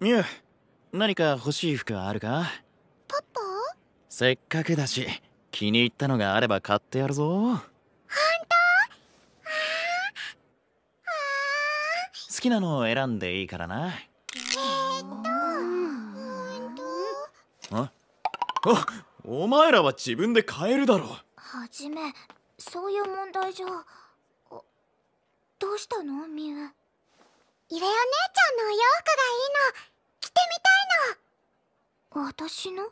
ミュウ何か欲しい服あるか？パパせっかくだし気に入ったのがあれば買ってやるぞ。本当？好きなのを選んでいいからな。えー、っと本当？あおお前らは自分で買えるだろ。はじめそういう問題じゃ。どうしたの？ミュウゆえお姉ちゃんのお洋服がいいの着てみたいの私の